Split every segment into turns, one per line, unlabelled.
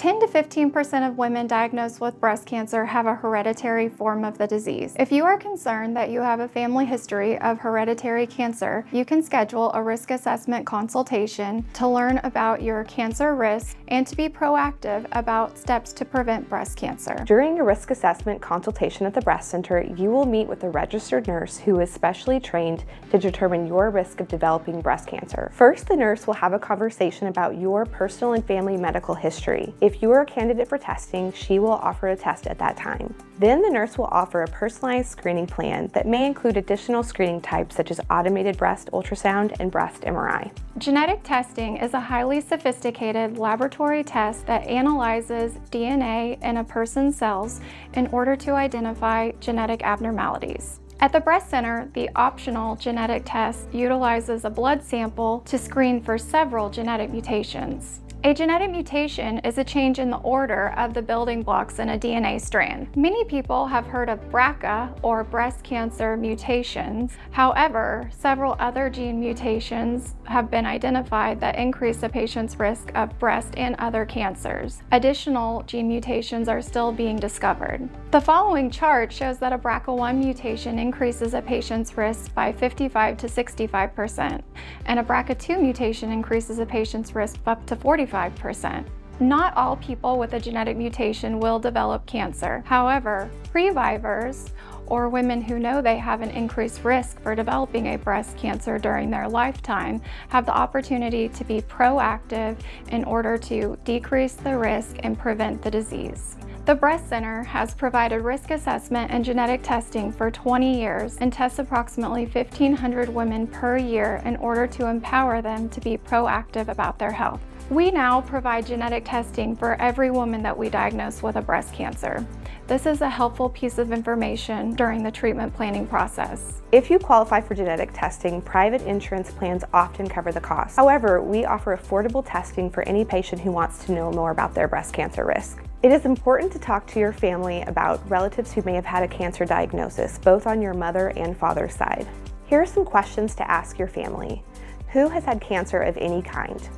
10 to 15% of women diagnosed with breast cancer have a hereditary form of the disease. If you are concerned that you have a family history of hereditary cancer, you can schedule a risk assessment consultation to learn about your cancer risk and to be proactive about steps to prevent breast cancer.
During a risk assessment consultation at the breast center, you will meet with a registered nurse who is specially trained to determine your risk of developing breast cancer. First, the nurse will have a conversation about your personal and family medical history. If you are a candidate for testing, she will offer a test at that time. Then the nurse will offer a personalized screening plan that may include additional screening types such as automated breast ultrasound and breast MRI.
Genetic testing is a highly sophisticated laboratory test that analyzes DNA in a person's cells in order to identify genetic abnormalities. At the breast center, the optional genetic test utilizes a blood sample to screen for several genetic mutations. A genetic mutation is a change in the order of the building blocks in a DNA strand. Many people have heard of BRCA or breast cancer mutations. However, several other gene mutations have been identified that increase a patient's risk of breast and other cancers. Additional gene mutations are still being discovered. The following chart shows that a BRCA1 mutation increases a patient's risk by 55 to 65%, and a BRCA2 mutation increases a patient's risk up to 45 25%. Not all people with a genetic mutation will develop cancer. However, previvors or women who know they have an increased risk for developing a breast cancer during their lifetime have the opportunity to be proactive in order to decrease the risk and prevent the disease. The Breast Center has provided risk assessment and genetic testing for 20 years and tests approximately 1,500 women per year in order to empower them to be proactive about their health. We now provide genetic testing for every woman that we diagnose with a breast cancer. This is a helpful piece of information during the treatment planning process.
If you qualify for genetic testing, private insurance plans often cover the cost. However, we offer affordable testing for any patient who wants to know more about their breast cancer risk. It is important to talk to your family about relatives who may have had a cancer diagnosis, both on your mother and father's side. Here are some questions to ask your family. Who has had cancer of any kind?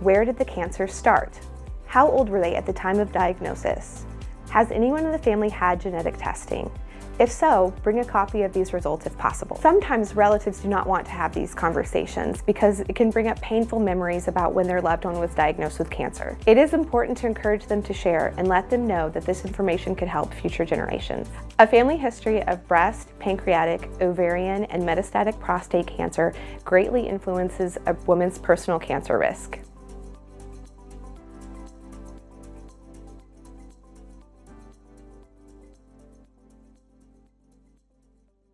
Where did the cancer start? How old were they at the time of diagnosis? Has anyone in the family had genetic testing? If so, bring a copy of these results if possible. Sometimes relatives do not want to have these conversations because it can bring up painful memories about when their loved one was diagnosed with cancer. It is important to encourage them to share and let them know that this information could help future generations. A family history of breast, pancreatic, ovarian, and metastatic prostate cancer greatly influences a woman's personal cancer risk.